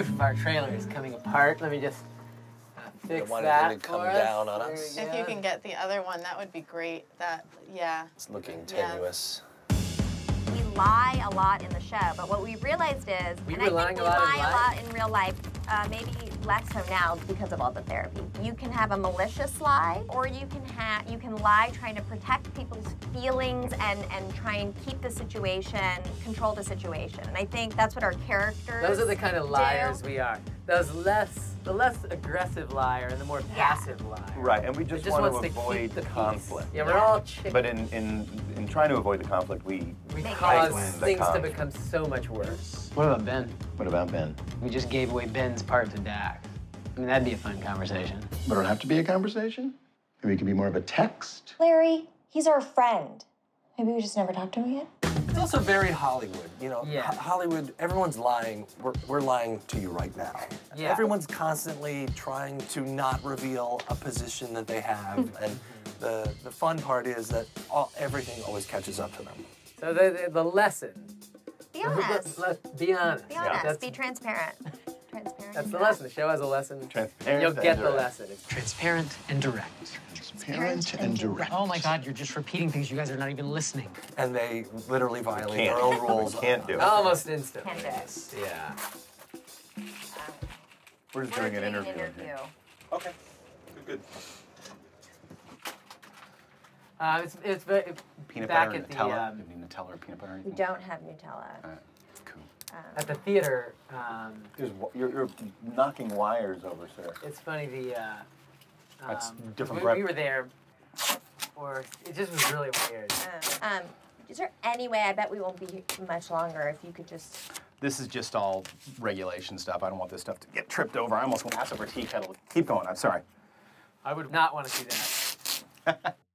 roof of our trailer is coming apart. Let me just uh, fix want that anything to come us. down on There us. If you can get the other one, that would be great. That, yeah. It's looking Yeah. We lie a lot in the show, but what we realized is, We and I think we in lie a lot in real life, uh, maybe less so now because of all the therapy. You can have a malicious lie, or you can have you can lie trying to protect people's feelings and and try and keep the situation, control the situation. And I think that's what our characters. Those are the kind of do. liars we are. Those less, the less aggressive liar and the more Yeah. passive liar. Right, and we just, just want to to avoid keep the peace. conflict. Yeah, we're all chickens. But in, in in trying to avoid the conflict, we we cause it. things to become so much worse. What about Ben? what about Ben? We just gave away Ben's part to Dax. I mean, that'd be a fun conversation. But it don't have to be a conversation. Maybe it could be more of a text. Larry, he's our friend. Maybe we just never talked to him again. It's also very Hollywood. You know, Yeah. Ho- Hollywood, everyone's lying. We're, we're lying to you right now. Yeah. Everyone's constantly trying to not reveal a position that they have. and the, the fun part is that all, everything always catches up to them. So the, the, the lesson. Be honest. Let- be honest. Be honest. That's, Be transparent. Transparent. that's the lesson. The show has a lesson. Transparent You'll and get the lesson. It's Transparent and direct. Parent and direct. Oh my God, you're just repeating things. You guys are not even listening. And they literally violate Can't. their own rules. Can't do it. almost instantly. Can't do it. Yeah. We're just doing an interview. interview. Okay. Good, good. Uh, it's it's very Peanut back butter and at the Nutella. um, you need Nutella or peanut butter or We don't have Nutella. All right. Cool. at the theater. Um, There's, you're, you're knocking wires over, sir. it's funny the. Uh, That's um, different We, we were there, or it just was really weird. Um, is there any way? I bet we won't be much longer. If you could just. This is just all regulation stuff. I don't want this stuff to get tripped over. I almost went ass over tea kettle. Keep going. I'm sorry. I would not want to see that.